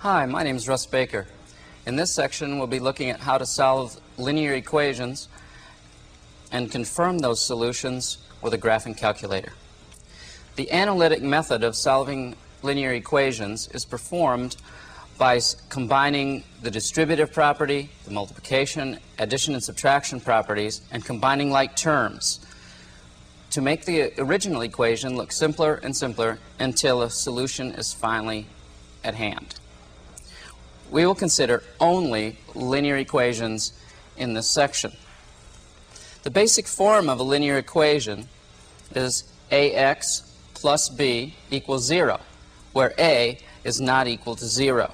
Hi, my name is Russ Baker. In this section, we'll be looking at how to solve linear equations and confirm those solutions with a graphing calculator. The analytic method of solving linear equations is performed by combining the distributive property, the multiplication, addition, and subtraction properties, and combining like terms to make the original equation look simpler and simpler until a solution is finally at hand. We will consider only linear equations in this section. The basic form of a linear equation is ax plus b equals 0, where a is not equal to 0.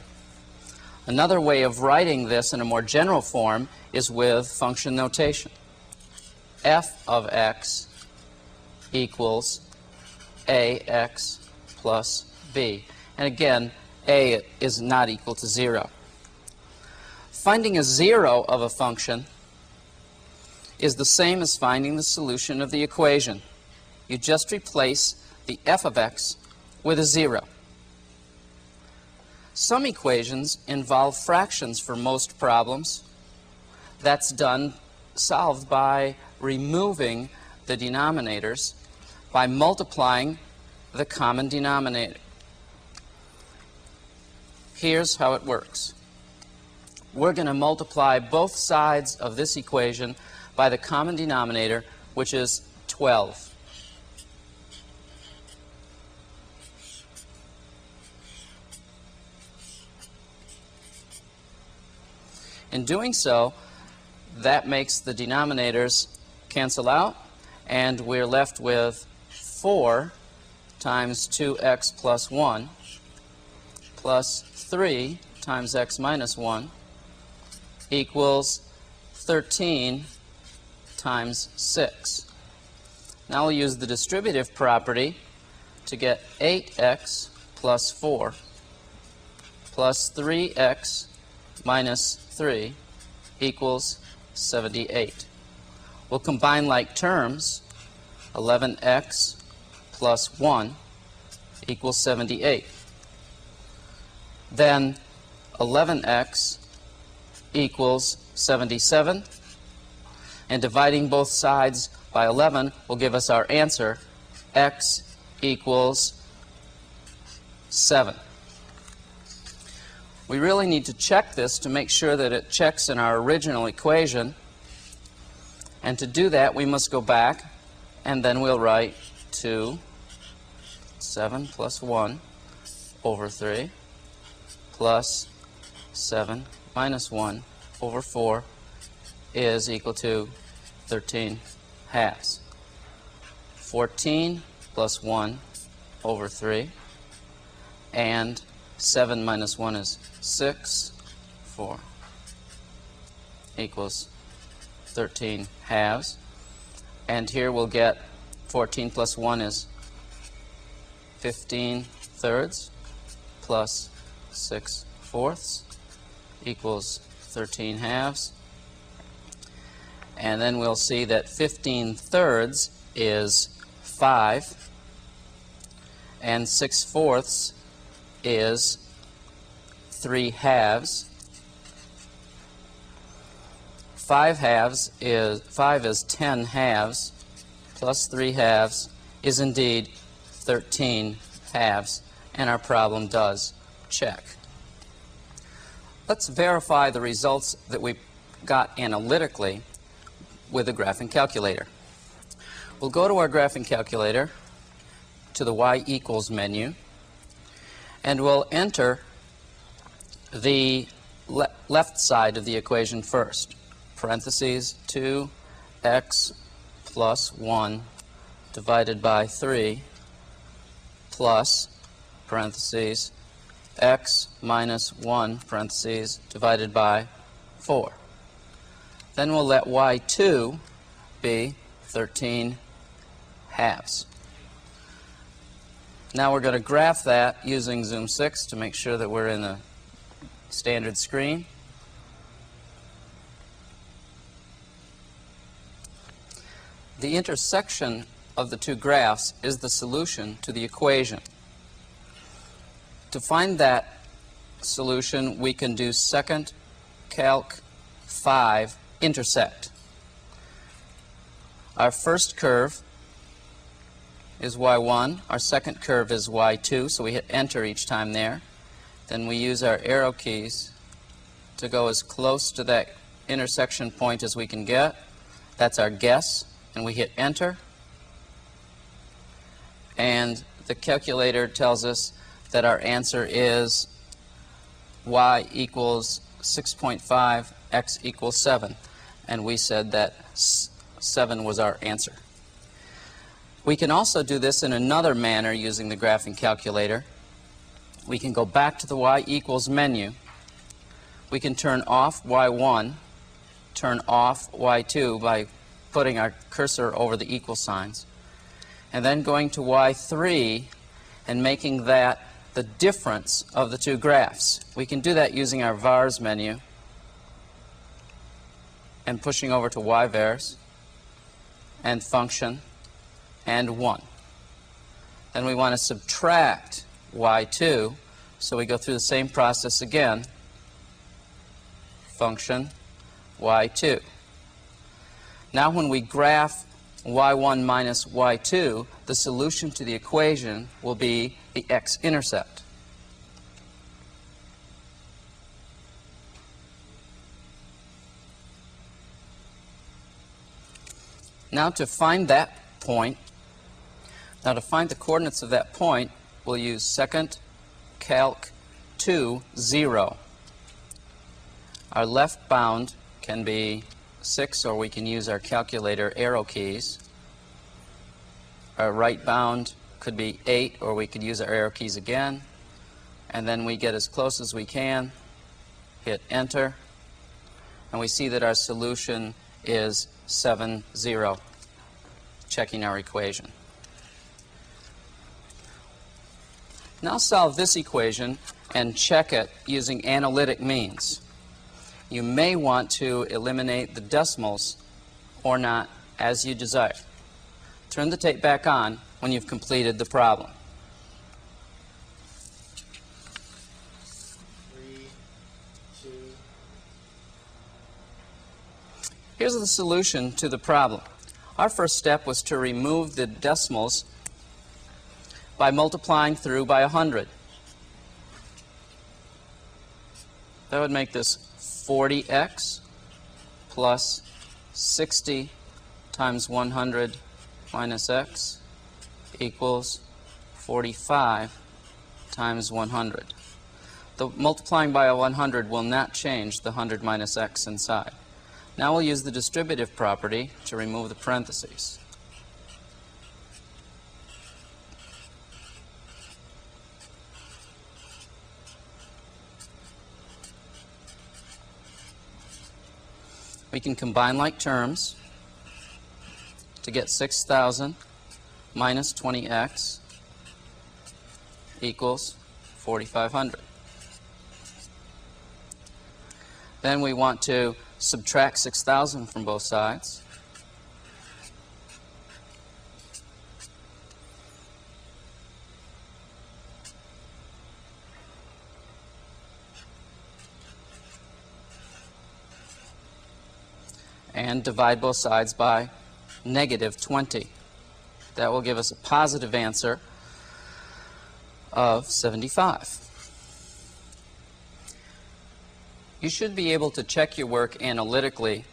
Another way of writing this in a more general form is with function notation. f of x equals ax plus b. And again, a is not equal to 0. Finding a 0 of a function is the same as finding the solution of the equation. You just replace the f of x with a 0. Some equations involve fractions for most problems. That's done, solved by removing the denominators by multiplying the common denominator. Here's how it works. We're going to multiply both sides of this equation by the common denominator, which is 12. In doing so, that makes the denominators cancel out, and we're left with 4 times 2x plus 1 plus 3 times x minus 1 equals 13 times 6. Now we'll use the distributive property to get 8x plus 4 plus 3x minus 3 equals 78. We'll combine like terms. 11x plus 1 equals 78. Then 11x equals 77. And dividing both sides by 11 will give us our answer. x equals 7. We really need to check this to make sure that it checks in our original equation. And to do that, we must go back, and then we'll write 2, 7 plus 1 over 3, plus 7 minus 1 over 4 is equal to 13 halves. 14 plus 1 over 3, and 7 minus 1 is 6, 4 equals 13 halves. And here we'll get 14 plus 1 is 15 thirds plus 6 fourths equals 13 halves. And then we'll see that 15 thirds is 5 and 6 fourths is 3 halves. 5 halves is 5 is 10 halves plus 3 halves is indeed 13 halves and our problem does check. Let's verify the results that we got analytically with a graphing calculator. We'll go to our graphing calculator to the y equals menu and we'll enter the le left side of the equation first. Parentheses 2x plus 1 divided by 3 plus parentheses x minus 1 parentheses divided by 4. Then we'll let y2 be 13 halves. Now we're going to graph that using Zoom 6 to make sure that we're in the standard screen. The intersection of the two graphs is the solution to the equation. To find that solution, we can do second calc 5 intersect. Our first curve is y1. Our second curve is y2, so we hit enter each time there. Then we use our arrow keys to go as close to that intersection point as we can get. That's our guess, and we hit enter. And the calculator tells us that our answer is y equals 6.5, x equals 7. And we said that 7 was our answer. We can also do this in another manner using the graphing calculator. We can go back to the y equals menu. We can turn off y1, turn off y2 by putting our cursor over the equal signs, and then going to y3 and making that the difference of the two graphs. We can do that using our vars menu and pushing over to yvars and function and 1. Then we want to subtract y2, so we go through the same process again. Function y2. Now when we graph y1 minus y2, the solution to the equation will be the x-intercept. Now to find that point, now to find the coordinates of that point, we'll use second calc 2, 0. Our left bound can be 6, or we can use our calculator arrow keys. Our right bound could be 8, or we could use our arrow keys again. And then we get as close as we can, hit enter, and we see that our solution is 7, 0, checking our equation. Now solve this equation and check it using analytic means. You may want to eliminate the decimals or not as you desire. Turn the tape back on when you've completed the problem. Here's the solution to the problem. Our first step was to remove the decimals by multiplying through by 100. That would make this 40x plus 60 times 100 minus x equals 45 times 100. The multiplying by a 100 will not change the 100 minus x inside. Now we'll use the distributive property to remove the parentheses. We can combine like terms to get 6,000 minus 20x equals 4,500. Then we want to subtract 6,000 from both sides. And divide both sides by negative 20. That will give us a positive answer of 75. You should be able to check your work analytically.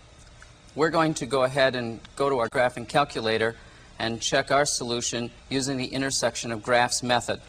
We're going to go ahead and go to our graphing calculator and check our solution using the intersection of graphs method.